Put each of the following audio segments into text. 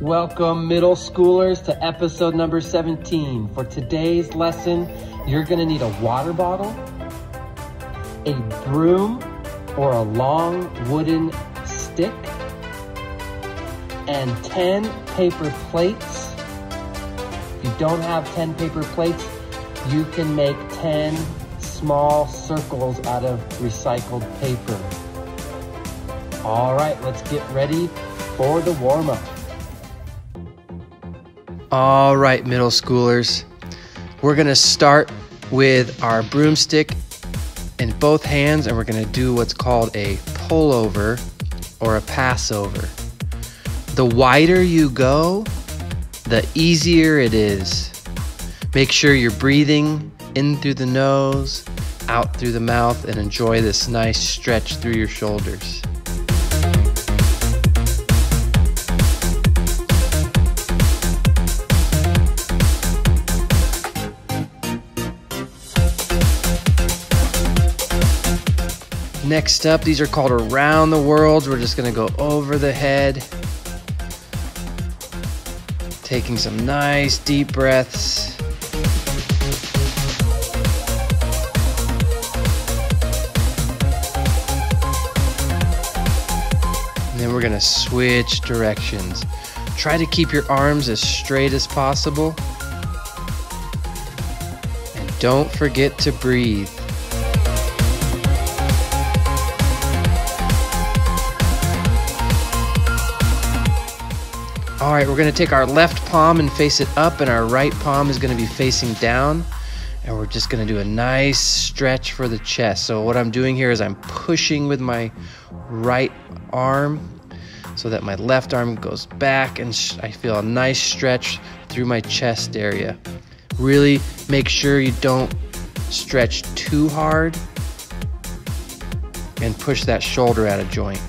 Welcome, middle schoolers, to episode number 17. For today's lesson, you're going to need a water bottle, a broom or a long wooden stick, and 10 paper plates. If you don't have 10 paper plates, you can make 10 small circles out of recycled paper. All right, let's get ready for the warm up. All right, middle schoolers. We're going to start with our broomstick in both hands and we're going to do what's called a pullover or a passover. The wider you go, the easier it is. Make sure you're breathing in through the nose, out through the mouth, and enjoy this nice stretch through your shoulders. Next up, these are called around the world. We're just gonna go over the head. Taking some nice deep breaths. And then we're gonna switch directions. Try to keep your arms as straight as possible. And don't forget to breathe. Right, we're gonna take our left palm and face it up, and our right palm is gonna be facing down. And we're just gonna do a nice stretch for the chest. So, what I'm doing here is I'm pushing with my right arm so that my left arm goes back, and I feel a nice stretch through my chest area. Really make sure you don't stretch too hard and push that shoulder out of joint.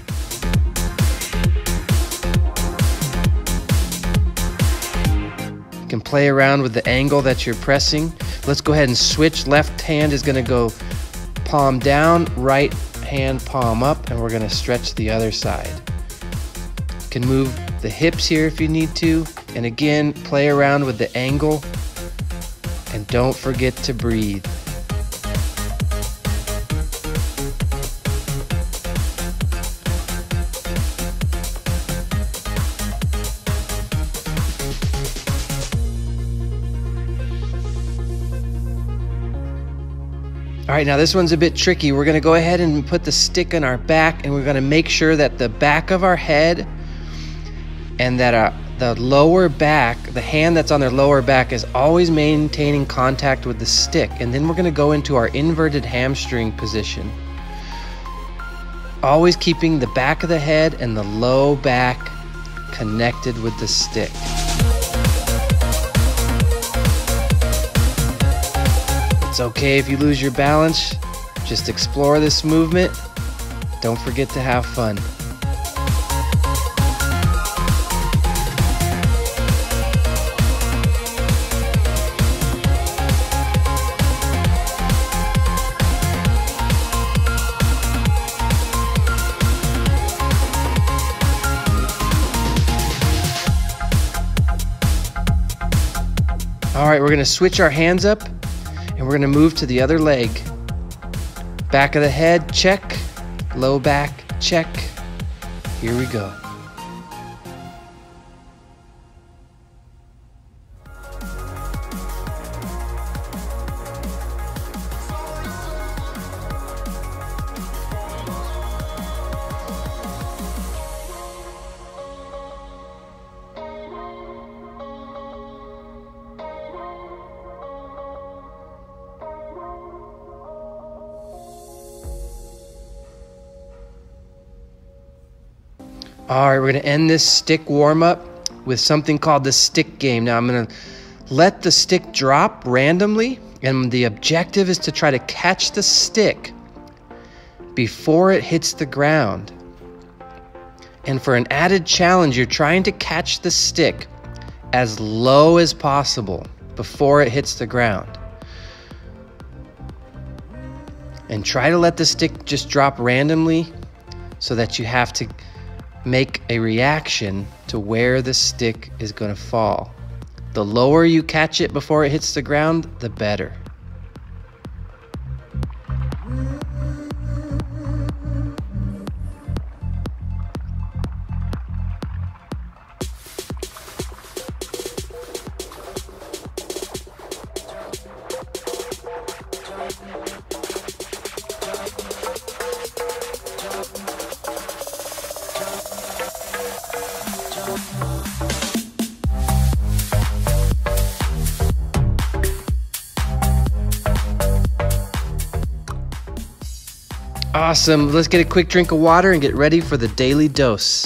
Can play around with the angle that you're pressing. Let's go ahead and switch. Left hand is gonna go palm down, right hand palm up, and we're gonna stretch the other side. You can move the hips here if you need to. And again, play around with the angle. And don't forget to breathe. Right, now this one's a bit tricky. We're gonna go ahead and put the stick on our back and we're gonna make sure that the back of our head and that uh, the lower back, the hand that's on their lower back is always maintaining contact with the stick. And then we're gonna go into our inverted hamstring position. Always keeping the back of the head and the low back connected with the stick. It's okay if you lose your balance. Just explore this movement. Don't forget to have fun. All right, we're gonna switch our hands up we're gonna move to the other leg. Back of the head, check. Low back, check. Here we go. All right, we're gonna end this stick warm up with something called the stick game. Now I'm gonna let the stick drop randomly, and the objective is to try to catch the stick before it hits the ground. And for an added challenge, you're trying to catch the stick as low as possible before it hits the ground. And try to let the stick just drop randomly so that you have to make a reaction to where the stick is going to fall. The lower you catch it before it hits the ground, the better. Awesome. Let's get a quick drink of water and get ready for the daily dose.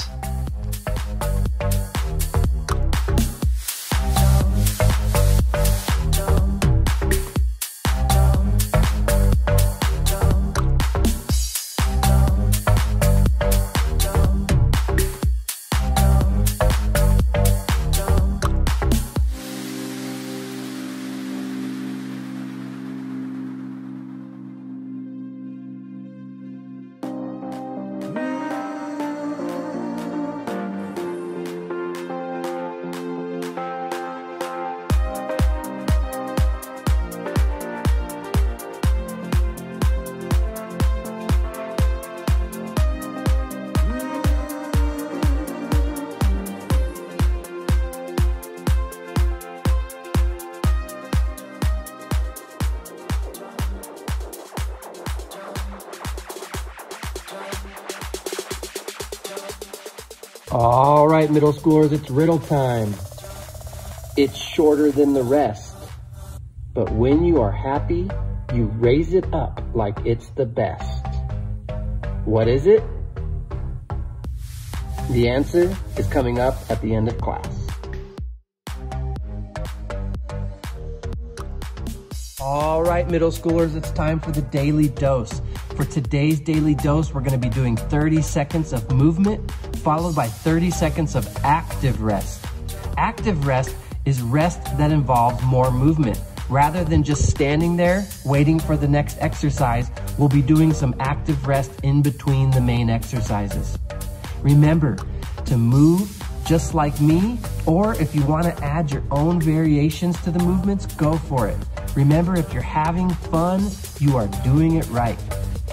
Right, middle schoolers, it's riddle time. It's shorter than the rest. But when you are happy, you raise it up like it's the best. What is it? The answer is coming up at the end of class. All right, middle schoolers, it's time for the daily dose. For today's daily dose, we're gonna be doing 30 seconds of movement, followed by 30 seconds of active rest. Active rest is rest that involves more movement. Rather than just standing there waiting for the next exercise, we'll be doing some active rest in between the main exercises. Remember to move just like me, or if you want to add your own variations to the movements, go for it. Remember, if you're having fun, you are doing it right.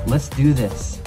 Let's do this.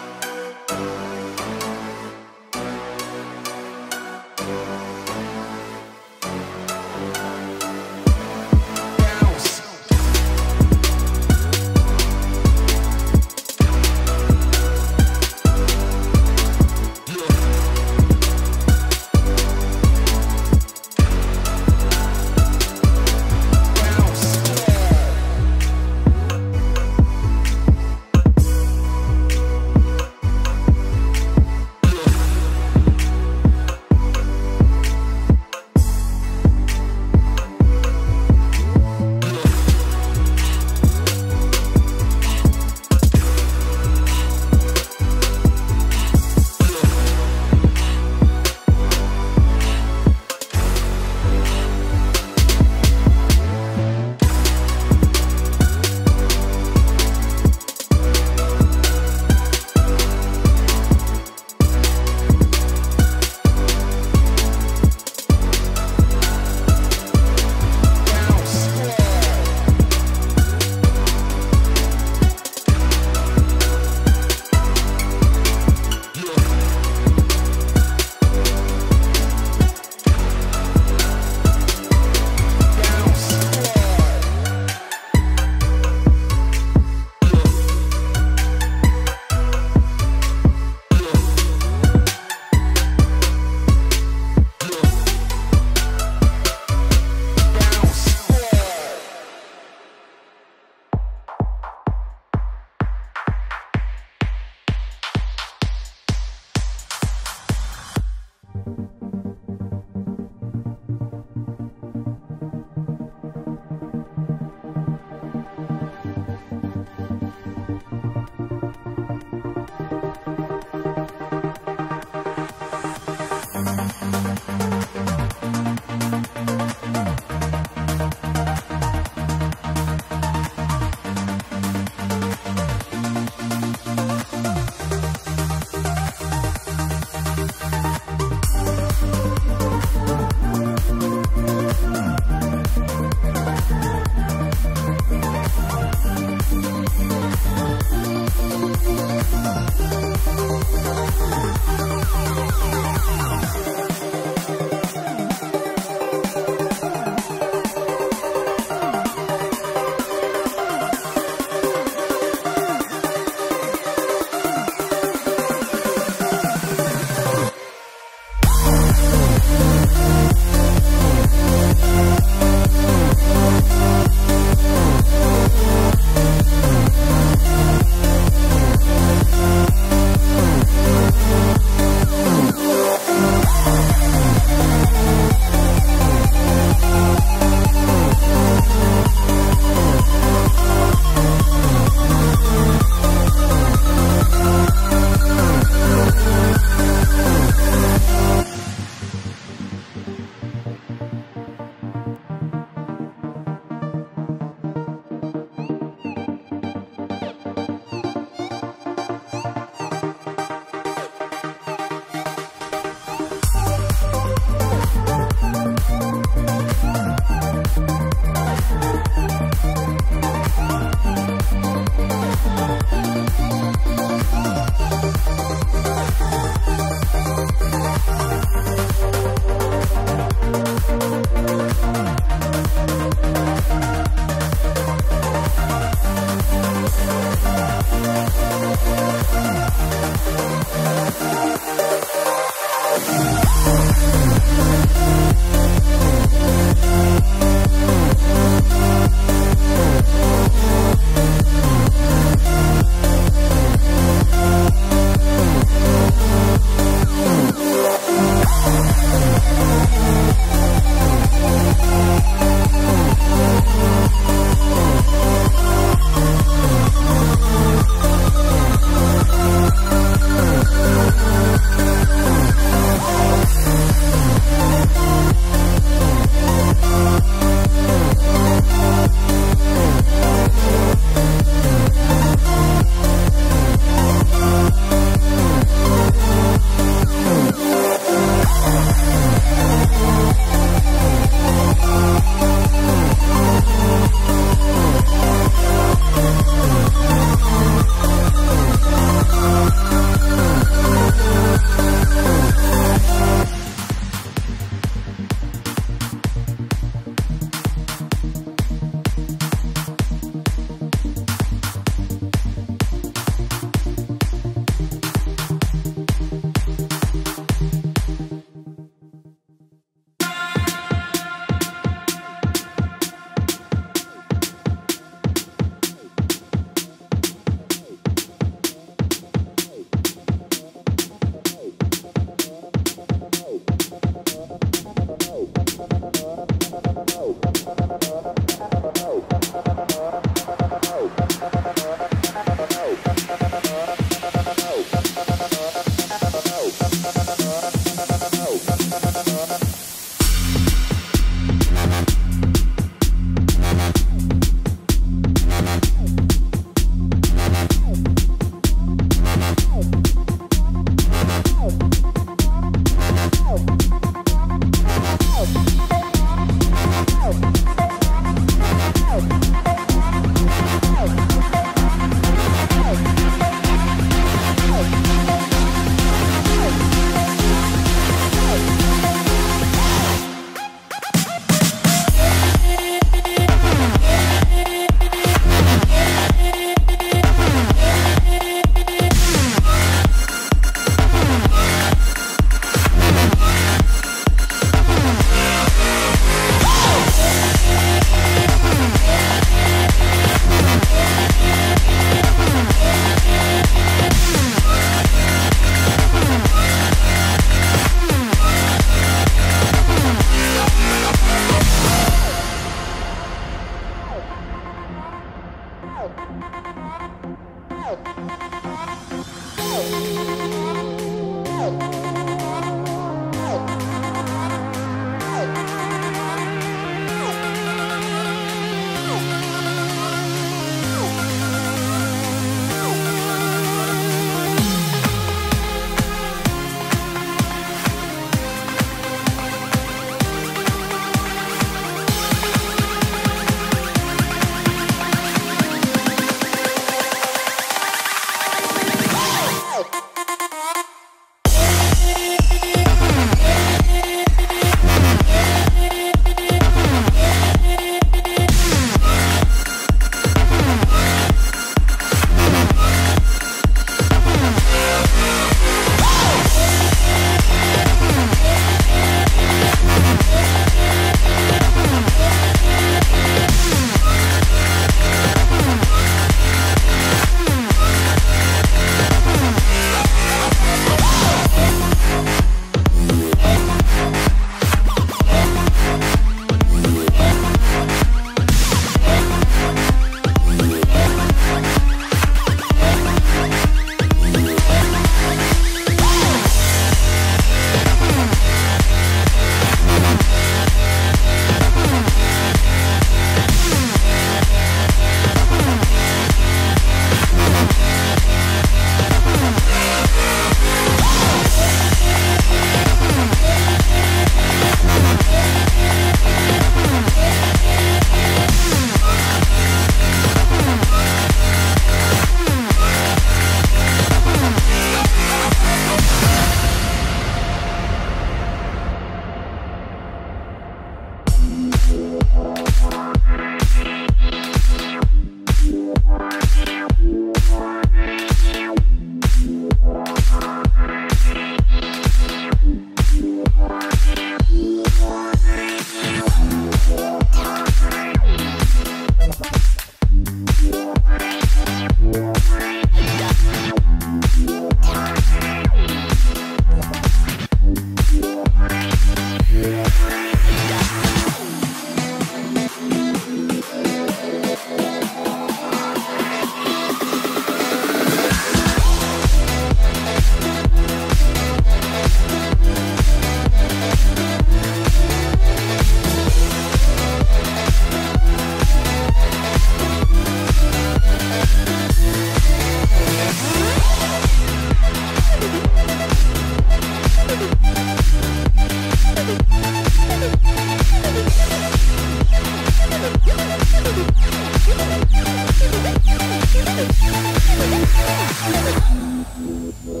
Mm-hmm.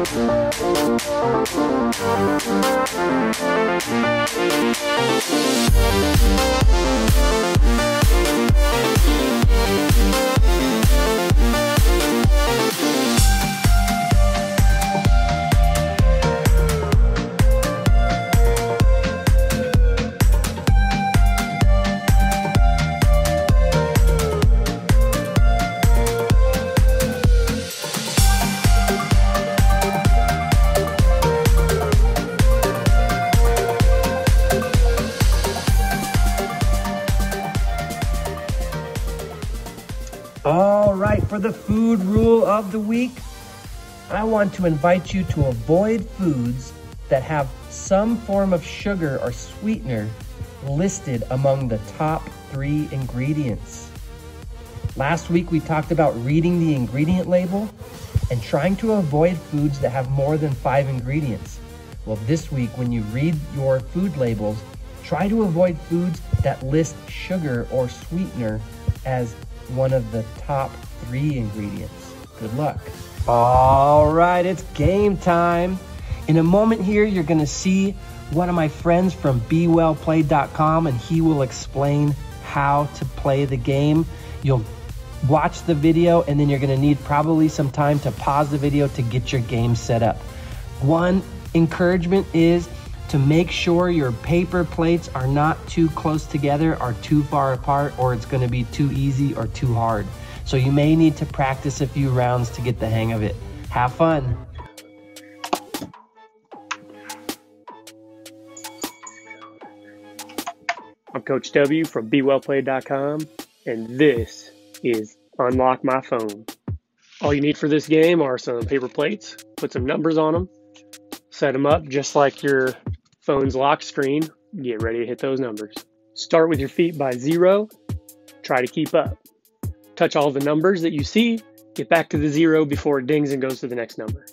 All want to invite you to avoid foods that have some form of sugar or sweetener listed among the top three ingredients. Last week, we talked about reading the ingredient label and trying to avoid foods that have more than five ingredients. Well, this week, when you read your food labels, try to avoid foods that list sugar or sweetener as one of the top three ingredients. Good luck. All right, it's game time. In a moment here, you're gonna see one of my friends from BeWellPlayed.com and he will explain how to play the game. You'll watch the video and then you're gonna need probably some time to pause the video to get your game set up. One encouragement is to make sure your paper plates are not too close together or too far apart or it's going to be too easy or too hard. So you may need to practice a few rounds to get the hang of it. Have fun. I'm Coach W from BeWellPlayed.com, and this is unlock my phone. All you need for this game are some paper plates, put some numbers on them, set them up just like your phone's lock screen. Get ready to hit those numbers. Start with your feet by zero, try to keep up. Touch all the numbers that you see, get back to the zero before it dings and goes to the next number.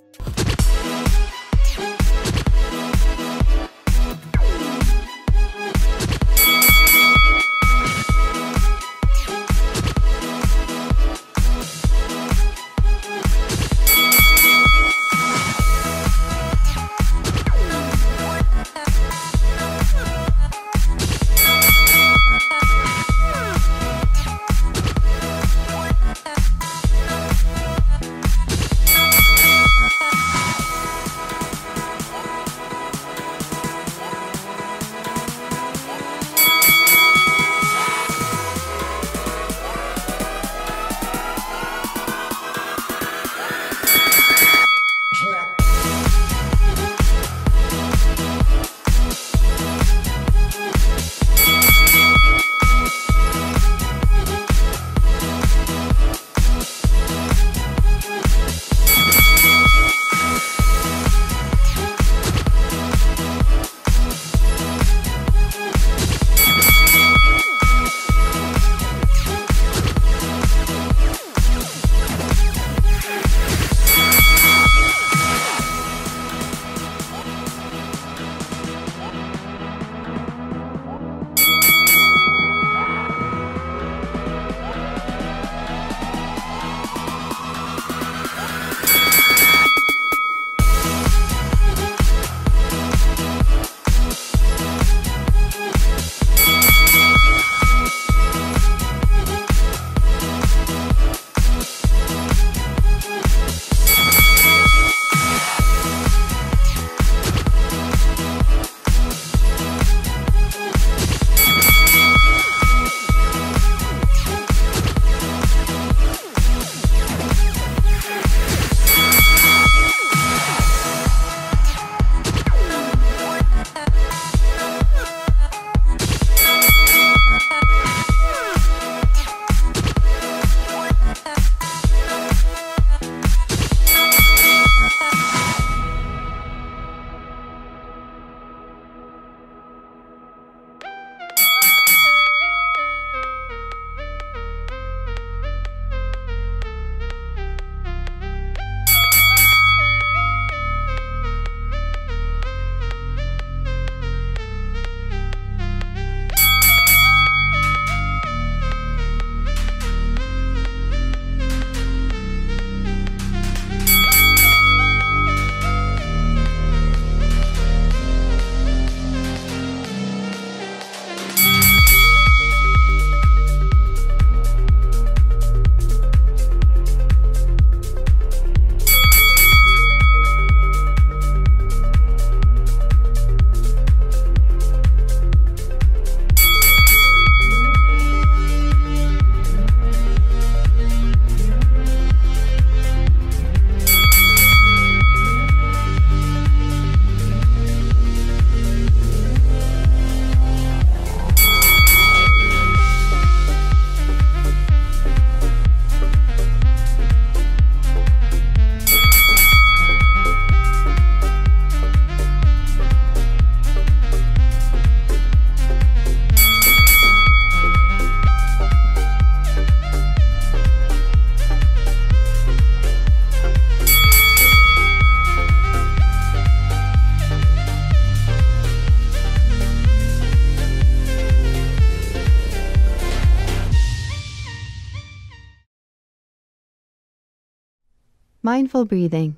Mindful breathing.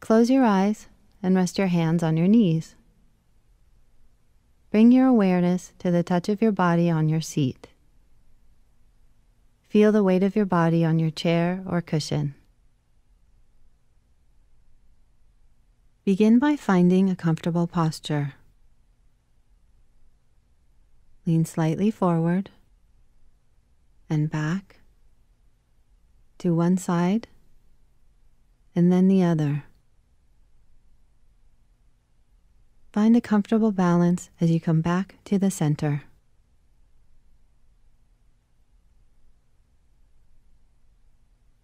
Close your eyes and rest your hands on your knees. Bring your awareness to the touch of your body on your seat. Feel the weight of your body on your chair or cushion. Begin by finding a comfortable posture. Lean slightly forward and back to one side and then the other. Find a comfortable balance as you come back to the center.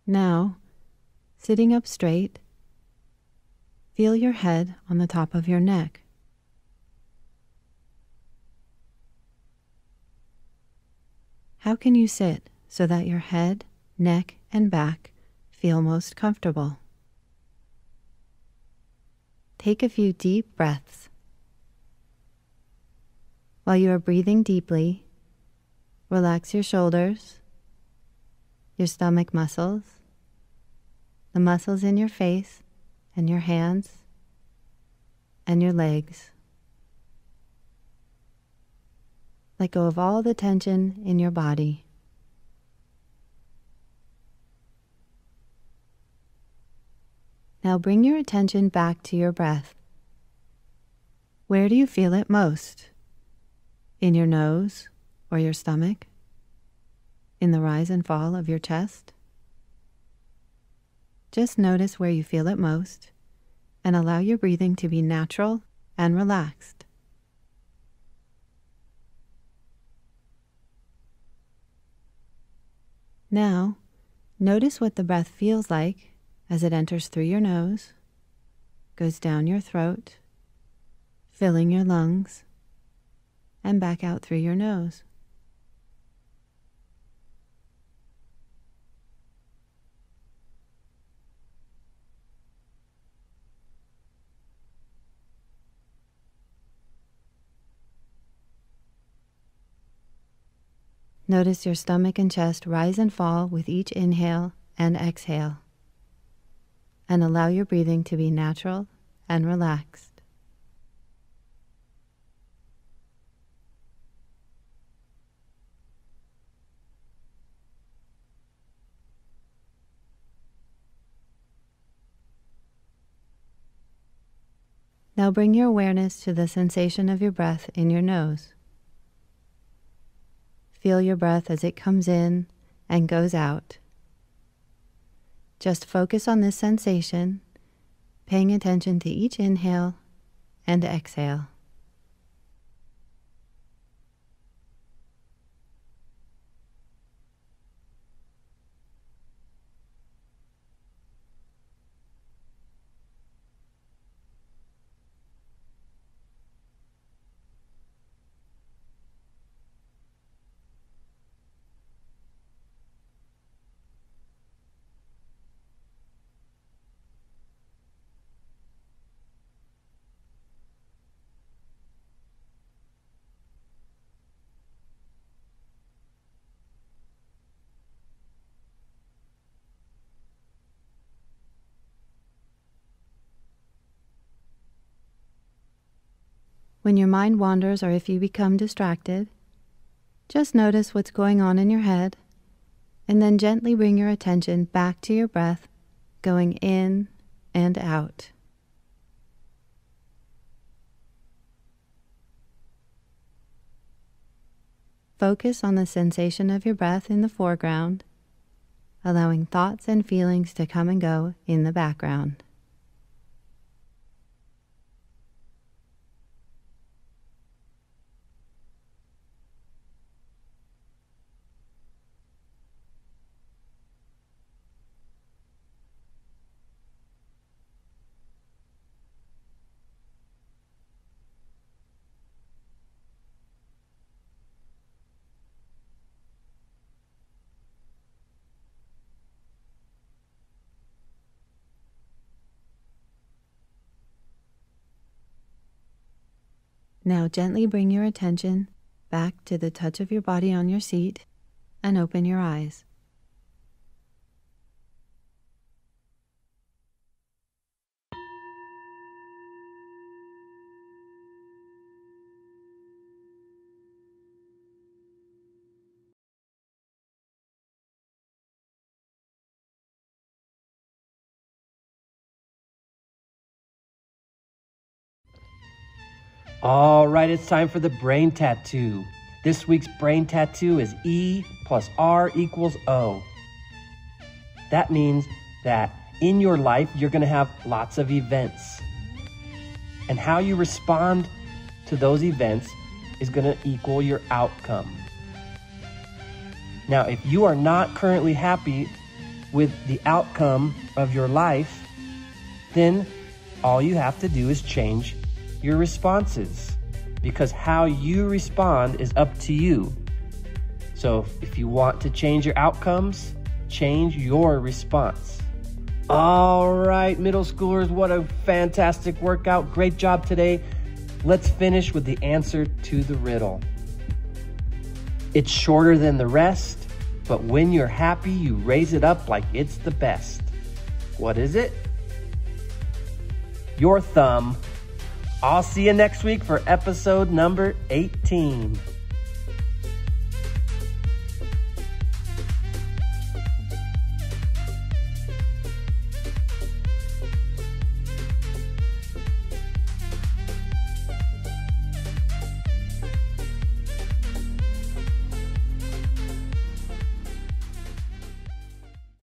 Now, sitting up straight, feel your head on the top of your neck. How can you sit so that your head, neck, and back feel most comfortable? Take a few deep breaths. While you are breathing deeply, relax your shoulders, your stomach muscles, the muscles in your face and your hands and your legs. Let go of all the tension in your body. Now bring your attention back to your breath. Where do you feel it most? In your nose or your stomach? In the rise and fall of your chest? Just notice where you feel it most and allow your breathing to be natural and relaxed. Now, notice what the breath feels like as it enters through your nose, goes down your throat, filling your lungs, and back out through your nose. Notice your stomach and chest rise and fall with each inhale and exhale. And allow your breathing to be natural and relaxed. Now bring your awareness to the sensation of your breath in your nose. Feel your breath as it comes in and goes out. Just focus on this sensation, paying attention to each inhale and exhale. When your mind wanders or if you become distracted, just notice what's going on in your head and then gently bring your attention back to your breath, going in and out. Focus on the sensation of your breath in the foreground, allowing thoughts and feelings to come and go in the background. Now gently bring your attention back to the touch of your body on your seat and open your eyes. All right, it's time for the brain tattoo. This week's brain tattoo is E plus R equals O. That means that in your life, you're going to have lots of events. And how you respond to those events is going to equal your outcome. Now, if you are not currently happy with the outcome of your life, then all you have to do is change your responses because how you respond is up to you. So if you want to change your outcomes, change your response. All right, middle schoolers, what a fantastic workout. Great job today. Let's finish with the answer to the riddle. It's shorter than the rest, but when you're happy, you raise it up like it's the best. What is it? Your thumb. I'll see you next week for episode number 18.